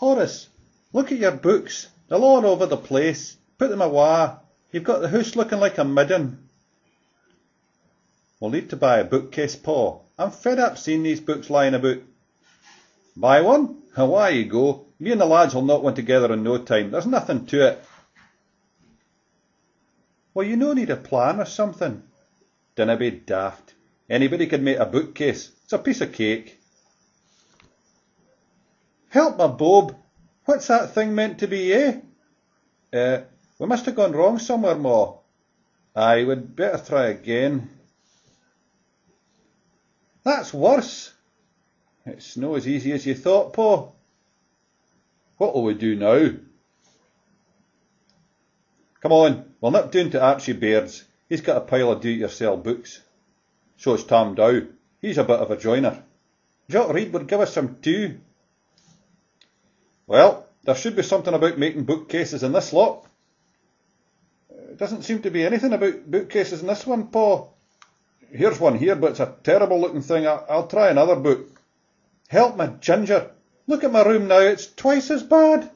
Horace, look at your books. They're all over the place. Put them away. You've got the house looking like a midden. We'll need to buy a bookcase, Paw. I'm fed up seeing these books lying about. Buy one? Away you go. Me and the lads will not one together in no time. There's nothing to it. Well, you no need a plan or something. Dinna be daft. Anybody could make a bookcase. It's a piece of cake. Help my Boab. What's that thing meant to be, eh? Uh, we must have gone wrong somewhere, Maw. Aye, we'd better try again. That's worse. It's no as easy as you thought, Paw. What'll we do now? Come on, we'll nip down to Archie Baird's. He's got a pile of do-it-yourself books. So's Tom Dow. He's a bit of a joiner. Jock Reed would give us some too. Well, there should be something about making bookcases in this lot. It doesn't seem to be anything about bookcases in this one, Paw. Here's one here, but it's a terrible looking thing. I'll try another book. Help me, Ginger. Look at my room now. It's twice as bad.